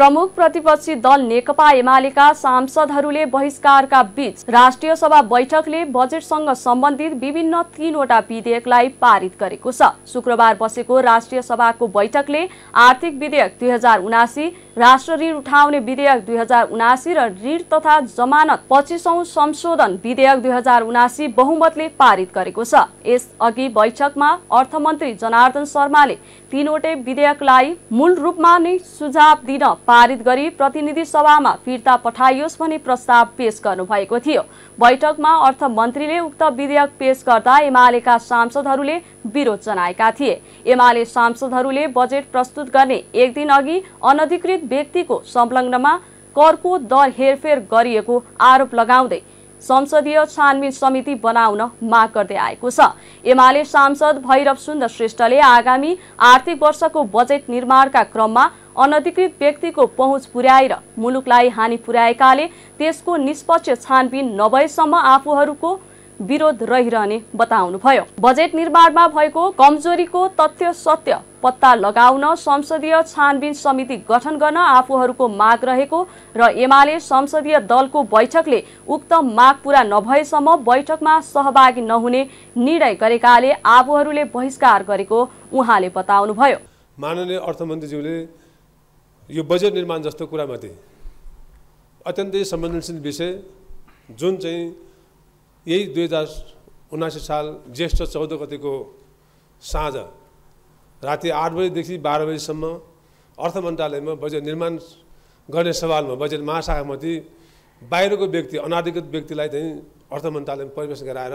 प्रमुख प्रतिपक्षी दल नेकपा एमालेका सांसदहरूले बहिष्कारका बीच राष्ट्रिय सभा बैठकले बजेटसँग सम्बन्धित विभिन्न तीनवटा विधेयकलाई पारित गरेको छ। शुक्रबार बसेको राष्ट्रिय सभाको बैठकले आर्थिक विधेयक दुई हजार उनासी राष्ट्र ऋण उठाउने विधेयक दुई हजार उनासी र ऋण तथा जमानत पच्चिसौं संशोधन विधेयक दुई हजार उनासी बहुमतले पारित गरेको छ। यसअघि बैठकमा अर्थमन्त्री जनार्दन शर्माले तीनवटै विधेयकलाई मूल रूपमा नै सुझाव दिन पारित गरी प्रतिनिधि सभामा फिर्ता पठाइयोस् भनी प्रस्ताव पेश गर्नुभएको थियो। बैठकमा अर्थमन्त्रीले उक्त विधेयक पेश गर्दा एमालेका सांसदहरूले विरोध जनाएका थिए। एमाले सांसदहरूले बजेट प्रस्तुत गर्ने एक दिन अघि अनधिकृत व्यक्तिको संलग्नमा करको दर हेरफेर गरिएको आरोप लगाउँदै संसदीय छानबिन समिति बनाउन माग गर्दै आएको छ। एमाले सांसद भैरव सुन्दर श्रेष्ठले आगामी आर्थिक वर्षको बजेट निर्माणका क्रममा अनधिकृत व्यक्तिको पहुँच पुर्याएर मुलुकलाई हानि पुर्याएकाले त्यसको निष्पक्ष छानबिन नभएसम्म आफूहरूको विरोध रहिरहने बताउनुभयो। बजेट निर्माणमा भएको कमजोरीको तथ्य सत्य पत्ता लगाउन संसदीय छानबिन समिति गठन गर्न आफूहरूको माग रहेको र एमाले संसदीय दलको बैठकले उक्त माग पूरा नभएसम्म बैठकमा सहभागी नहुने निर्णय गरेकाले आफूहरूले बहिष्कार गरेको उहाँले बताउनुभयो। माननीय अर्थमन्त्रीज्यूले यो बजेट निर्माण जस्तो कुरामाथि। अत्यन्तै संवेदनशील विषय जुन चाहिँ यही दुई हजार उनासी साल ज्येष्ठ चौध गतिको साँझ राति आठ बजीदेखि बाह्र बजीसम्म अर्थ मन्त्रालयमा बजेट निर्माण गर्ने सवालमा बजेट महाशाखामाथि बाहिरको व्यक्ति अनाधिकृत व्यक्तिलाई चाहिँ अर्थ मन्त्रालयमा परिवेश गराएर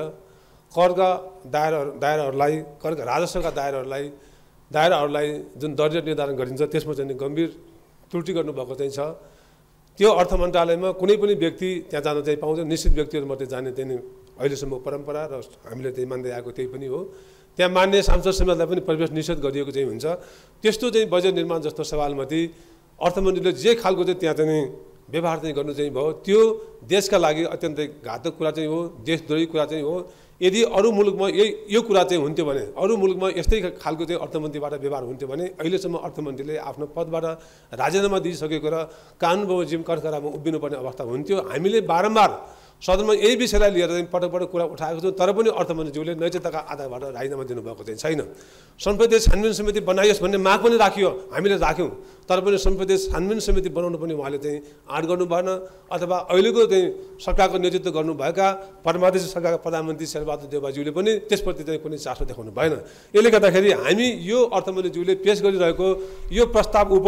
करका दायरा दायराहरूलाई करका राजस्वका दायराहरूलाई दायराहरूलाई जुन दर्जा निर्धारण गरिन्छ त्यसमा चाहिँ गम्भीर त्रुटि गर्नुभएको चाहिँ छ। त्यो अर्थ मन्त्रालयमा कुनै पनि व्यक्ति त्यहाँ जान चाहिँ पाउँछ निश्चित व्यक्तिहरू मात्रै जाने त्यही अहिलेसम्म परम्परा र हामीले त्यही मान्दै आएको त्यही पनि हो। त्यहाँ मान्य सांसद समेतलाई पनि प्रवेश निषेध गरिएको चाहिँ हुन्छ। त्यस्तो चाहिँ बजेट निर्माण जस्तो सवालमाथि अर्थमन्त्रीले जे खालको चाहिँ त्यहाँ चाहिँ व्यवहार चाहिँ गर्नु चाहिँ भयो। त्यो देशका लागि अत्यन्तै घातक कुरा चाहिँ हो देशद्रोही कुरा चाहिँ हो। यदि अरू मुलुकमा यही यो कुरा चाहिँ हुन्थ्यो भने अरू मुलुकमा यस्तै खालको चाहिँ अर्थमन्त्रीबाट व्यवहार हुन्थ्यो भने अहिलेसम्म अर्थमन्त्रीले आफ्नो पदबाट राजीनामा दिइसकेको र कानुन बमोजिम कठकरामा उभिनुपर्ने अवस्था हुन्थ्यो। हामीले बारम्बार सदनमा यही विषयलाई लिएर चाहिँ पटक पटक कुरा उठाएको छौँ। तर पनि अर्थमन्त्रीज्यूले नैतिकताका आधारबाट राजीनामा दिनुभएको चाहिँ छैन। संसदीय छानबिन समिति बनाइयोस् भन्ने माग पनि राखियो हामीले राख्यौँ। तर पनि संसदीय छानबिन समिति बनाउनु पनि उहाँले चाहिँ आँट गर्नु भएन अथवा अहिलेको चाहिँ सरकारको नेतृत्व गर्नुभएका परमादेश सरकारका प्रधानमन्त्री शेरबहादुर देवाज्यूले पनि त्यसप्रति चाहिँ कुनै चासो देखाउनु भएन। यसले गर्दाखेरि हामी यो अर्थमन्त्रीज्यूले पेस गरिरहेको यो प्रस्ताव उप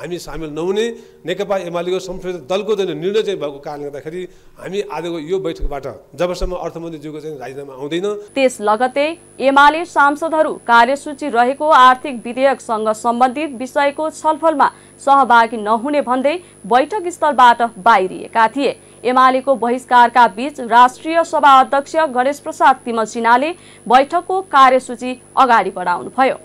हामी सामेल नहुने नेकपा एमालेको संसदीय दलको चाहिँ निर्णय चाहिँ भएको कारणले गर्दाखेरि हामी आजको यो बैठकबाट जबसम्म अर्थमन्त्रीज्यूको चाहिँ राजीनामा आउँदैन। त्यस लगतै एमाले सांसदहरू कार्यसूची रहेको आर्थिक विधेयकसँग सम्बन्धित विषयको छलफलमा सहभागी नहुने भन्दै बैठक स्थलबाट बाहिरिएका थिए। एमालेको बहिष्कारका बीच राष्ट्रिय सभा अध्यक्ष गणेश प्रसाद तिमल सिन्हाले बैठकको कार्यसूची अगाडि बढाउनुभयो।